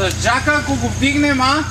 С джака, ако го вдигнем, а?